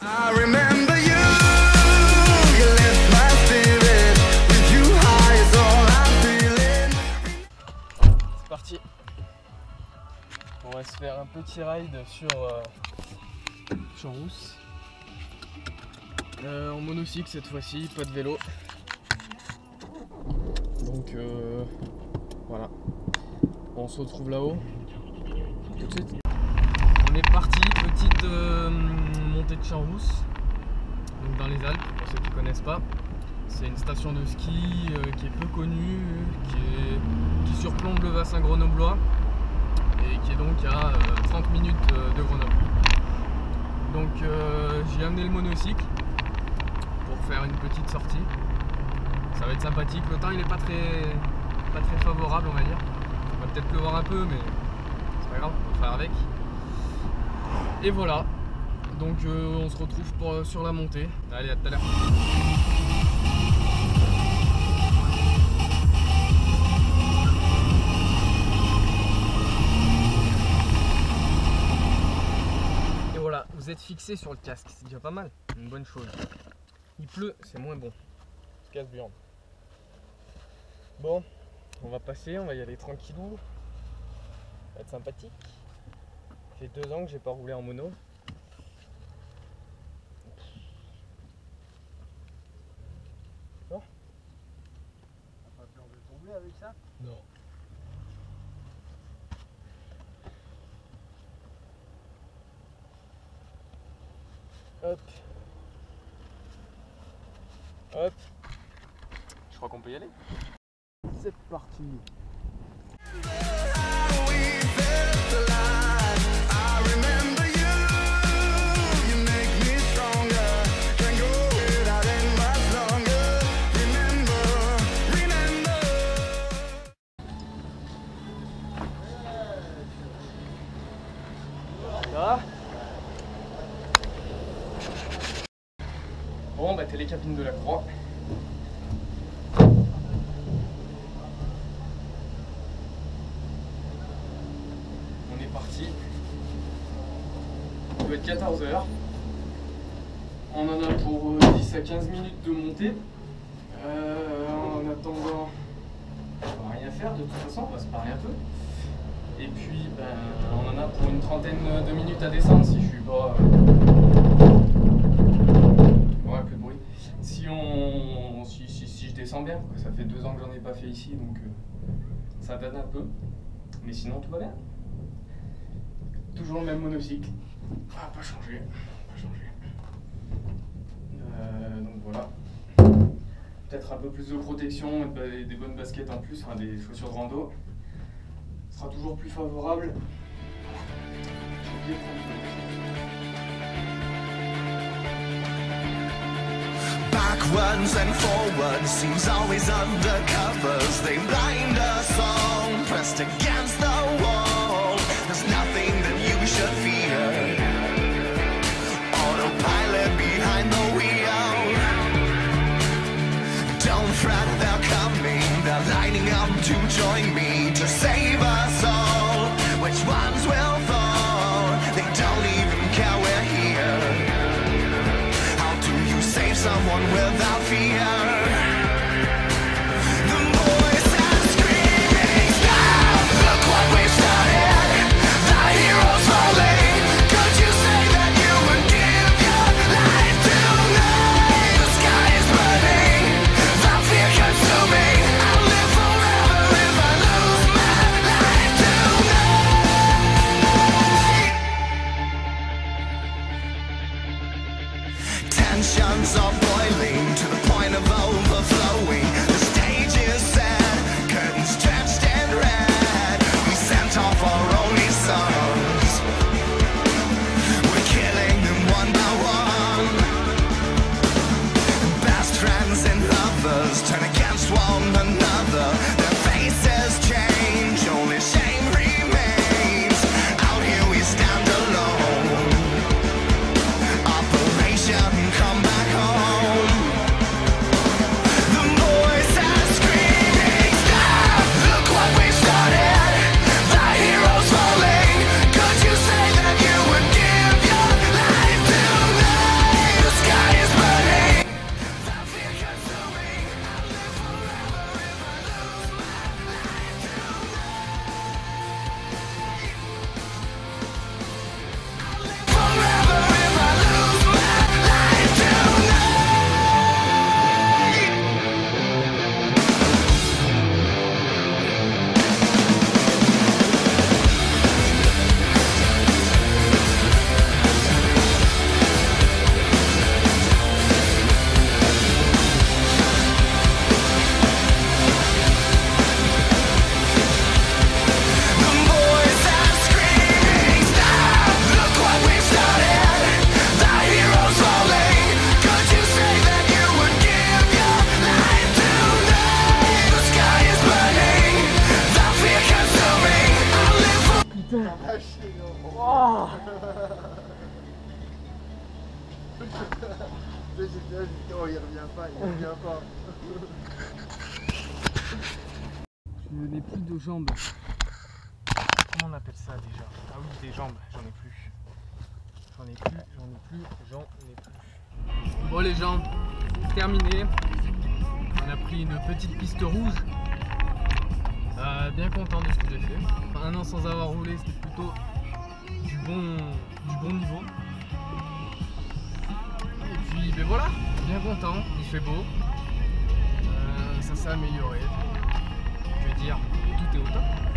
C'est parti. On va se faire un petit ride sur euh, Champs Rousse. Euh, en monocycle cette fois-ci, pas de vélo. Donc euh, voilà. On se retrouve là-haut. Tout de suite. On est parti, petite euh, de Champs Rousse. Donc dans les Alpes, pour ceux qui connaissent pas. C'est une station de ski euh, qui est peu connue, qui, surplombe le bassin grenoblois et qui est donc à euh, 30 minutes euh, de Grenoble. Donc euh, j'ai amené le monocycle pour faire une petite sortie. Ça va être sympathique. Le temps il est pas très, pas très favorable on va dire. On va peut-être pleuvoir un peu mais c'est pas grave, on va faire avec. Et voilà. Donc euh, on se retrouve pour- sur la montée. Allez à tout à l'heure. Et voilà, vous êtes fixé sur le casque, c'est déjà pas mal, une bonne chose. Il pleut, c'est moins bon. Se casse. Bon, on va passer, on va y aller tranquillou. Ça va être sympathique. Ça fait deux ans que j'ai pas roulé en mono. Pas peur de tomber avec ça Non. Hop. Hop. Je crois qu'on peut y aller. C'est parti. Bon, bah de la croix. On est parti. Il doit être 14h. On en a pour euh, 10 à 15 minutes de montée. Euh, en attendant, on va rien faire de toute façon, on va se parler un peu. Et puis, ben, on en a pour une trentaine de minutes à descendre si je suis pas. Ça fait deux ans que j'en ai pas fait ici, donc euh, ça donne un peu. Mais sinon, tout va bien. Toujours le même monocycle. Pas changé, pas changé. Euh, donc voilà. Peut-être un peu plus de protection et de- des bonnes baskets en plus, des chaussures de rando sera toujours plus favorable. Backwards and forwards seems always under covers. They blind us all, pressed against the wall. There's nothing that you should fear. Autopilot behind the wheel. Don't fret, they're coming. They're lining up to join me someone without fear? and shines off. Oh, il revient pas, il revient pas. Je n'ai plus de jambes. Comment on appelle ça déjà? Ah oui, des jambes, j'en ai plus. J'en ai plus, j'en ai plus, j'en ai plus. Bon les gens, terminé. On a pris une petite piste rouge. Euh, bien content de ce que j'ai fait. Enfin, un an sans avoir roulé, c'était plutôt bien content, il fait beau. Euh, ça s'est amélioré. Je veux dire, tout est au top.